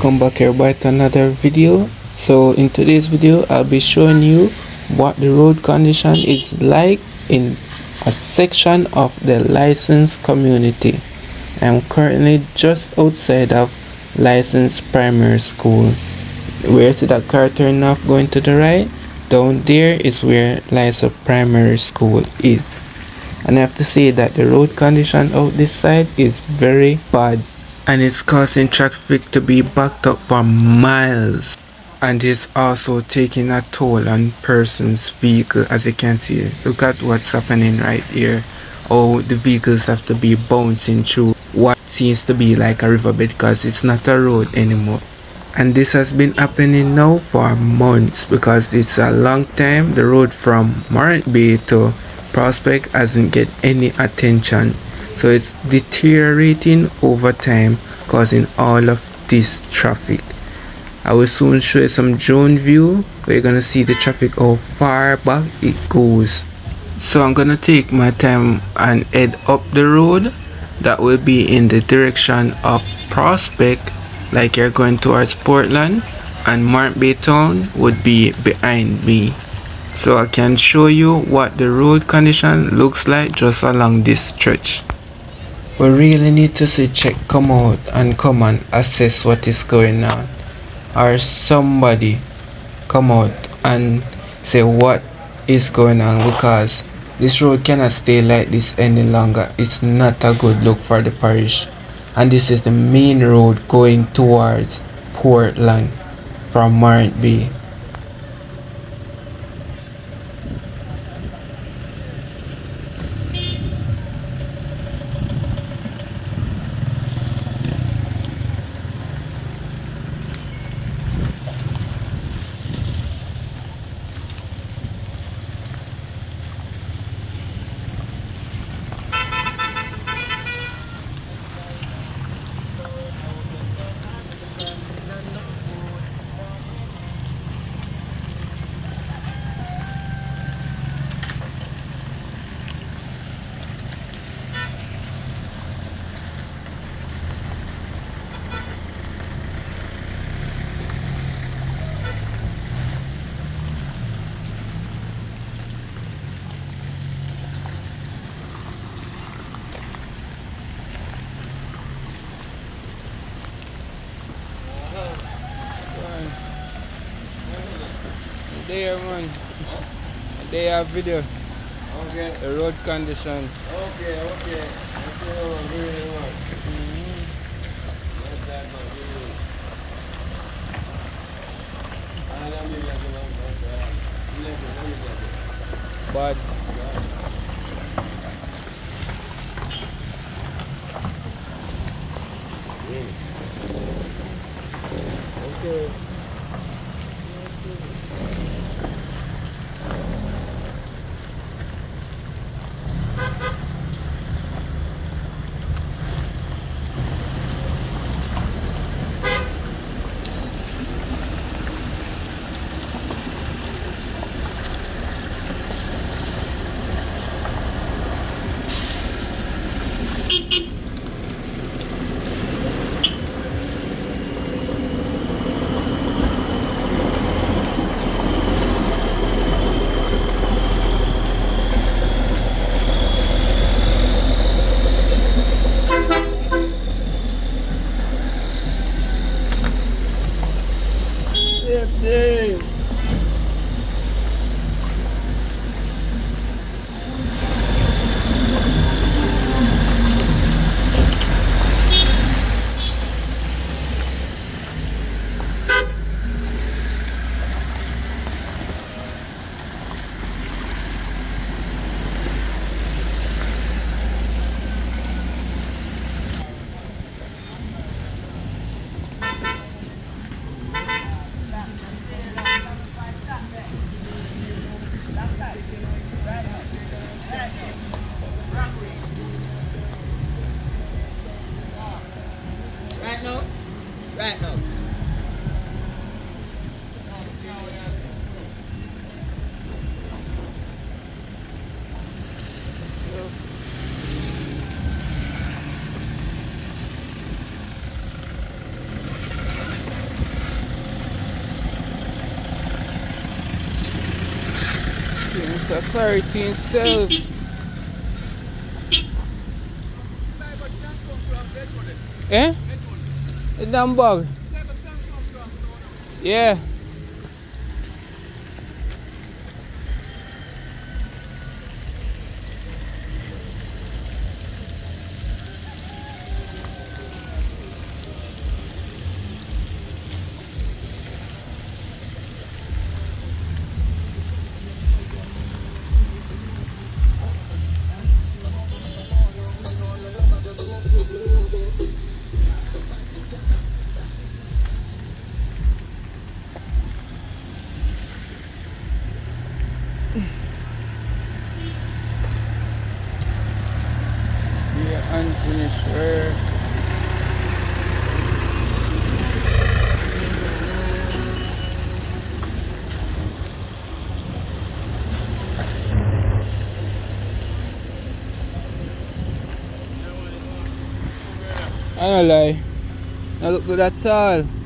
Welcome back everybody to another video. So in today's video i'll be showing you what the road condition is like in a section of the Lyssons community. I'm currently just outside of Lyssons primary school. Where see that car turning off going to the right? Down there is where Lyssons primary school is. And i have to say that the road condition out this side is very bad and it's causing traffic to be backed up for miles. And it's also taking a toll on person's vehicle as you can see. Look at what's happening right here. Oh the vehicles have to be bouncing through what seems to be like a riverbed because it's not a road anymore. And this has been happening now for months because it's a long time the road from Morant Bay to Prospect hasn't get any attention so it's deteriorating over time causing all of this traffic. I will soon show you some drone view where you're gonna see the traffic how far back it goes. So I'm gonna take my time and head up the road. That will be in the direction of Prospect like you're going towards Portland and Morant Bay Town would be behind me. So I can show you what the road condition looks like just along this stretch we really need to see check come out and come and assess what is going on. Or somebody come out and say what is going on because this road cannot stay like this any longer. It's not a good look for the parish. And this is the main road going towards Portland from Morant Bay there man they have video Okay. the road condition Okay, Deus. Mr. Clarity himself. Eh? The damn bug. Yeah. Yeah, I don't lie. Not look good at all.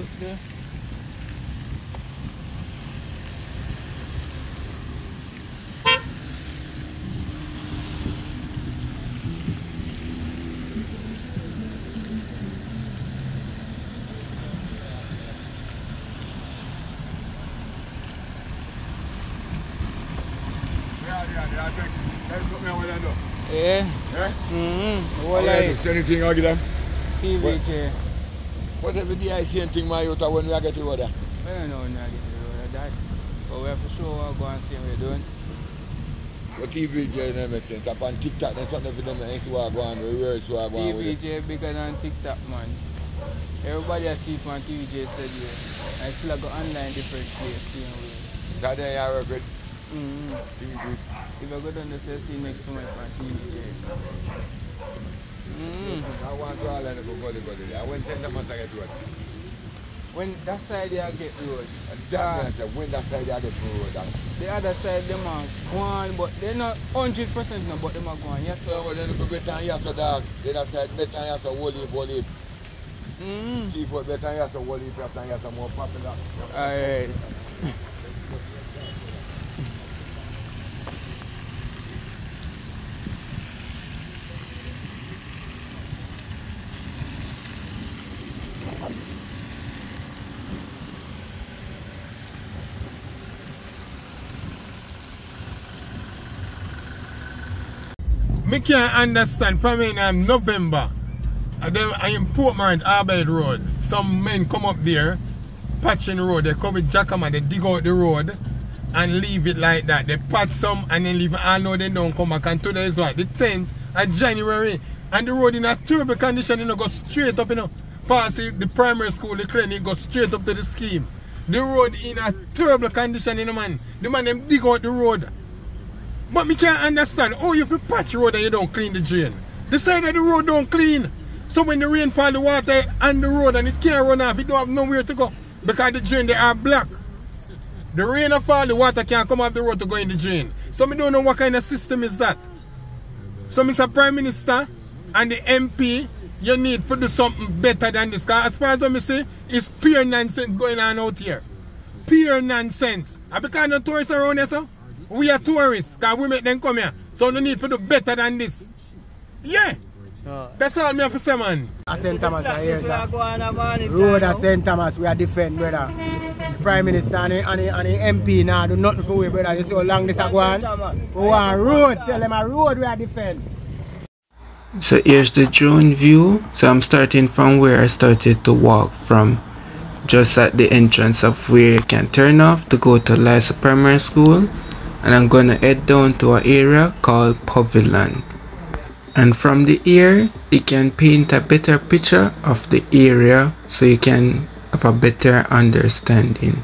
Want to do. Yeah. Yeah? Mm-hmm. What Well, I like do? Anything I give them? TVJ. But every day I see anything my youth when we get to order. I don't know when I get to the of that. But we have to show what go and see what we're doing. Your TV J don't make sense. Up on TikTok, there's something for them and see what go on, reverse what go on. TVJ bigger than TikTok, man. Everybody I see from TVJ said yeah. I feel like go online different place, you know. That day I work with Mm-hmm. If I go down the sales, see make so much from TVJ. Mm-hmm. I want to all and go go there. I went ten months I get it. When that side they get road, And that when that side I get road, that. the other side them are gone, but they're not hundred percent no, but them are gone. Yes, So sir. but then you better than yes, so dog. Then I said, better than yes, so whole heap, whole heap. Seafood better than yes, so whole heap, yes, so more popular. Alright. Me can't understand. From in um, November, and then in Port Morant, Arbed Road, some men come up there, patching the road. They come with jackhammer, they dig out the road and leave it like that. They patch some and then leave. I know they don't come back. And today is what? The 10th of January. And the road in a terrible condition, you know, go straight up, you know. Past the, the primary school, the clinic, go straight up to the scheme. The road in a terrible condition, you know, man. The man them dig out the road. But me can't understand. Oh, you fi patch road and you don't clean the drain. The side of the road don't clean. So when the rain fall, the water on the road and it can't run off, it don't have nowhere to go. Because the drain they are black. The rain fall, the water can't come off the road to go in the drain. So me don't know what kind of system is that. So Mr. Prime Minister and the MP, you need to do something better than this. Because as far as I see, it's pure nonsense going on out here. Pure nonsense. Because no tourists around here, so we are tourists. Because we make them come here. So no need to do better than this. Yeah. That's all me have to say, man. at St. Thomas are here, I sir. go on a it Road time at St. Thomas, we are defend, brother. The Prime Minister and the, and the, and the MP now do nothing for we, brother. You see how long this a go on? We want road. Tell them a road we are defend. So here's the drone view. So I'm starting from where I started to walk from just at the entrance of where you can turn off to go to Lyssons Primary School and I'm gonna head down to an area called Pavilion. And from the here you can paint a better picture of the area so you can have a better understanding.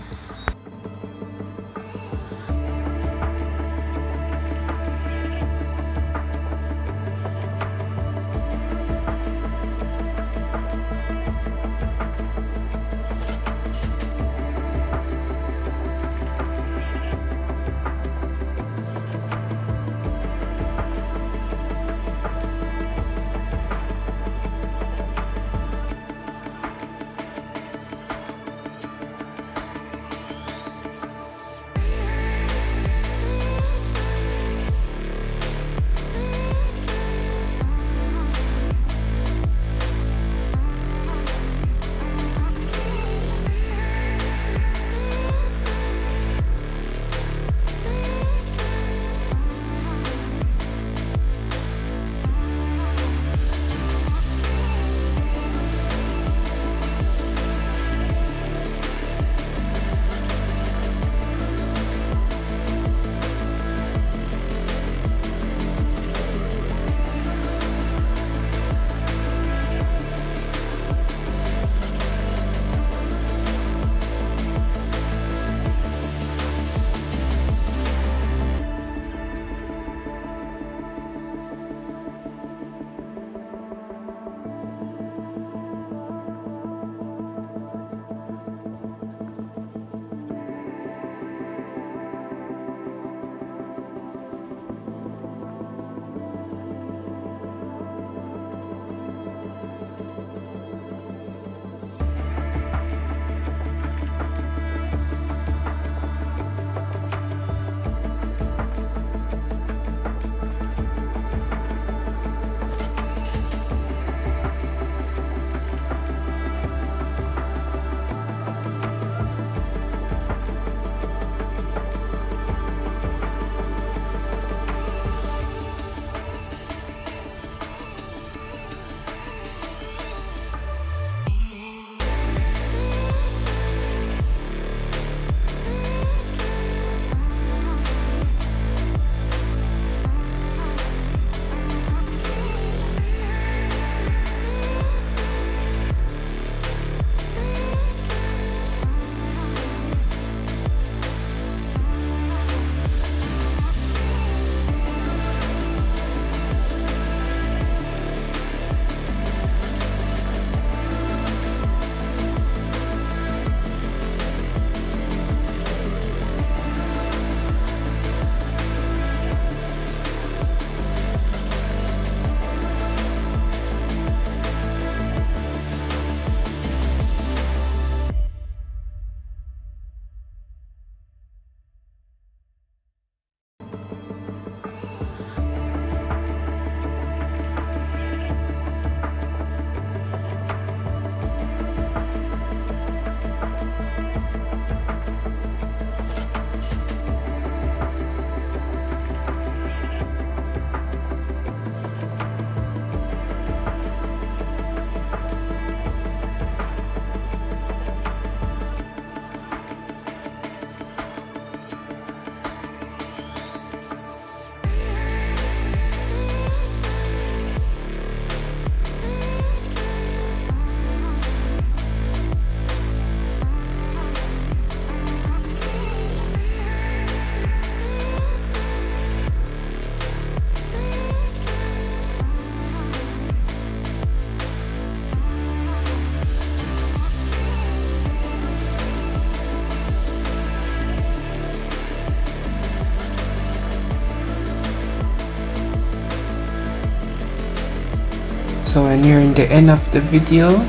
So we're nearing the end of the video.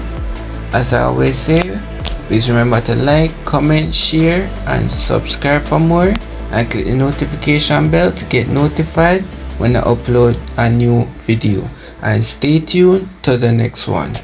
As i always say please remember to like comment share and subscribe for more. And click the notification bell to get notified when i upload a new video. And stay tuned to the next one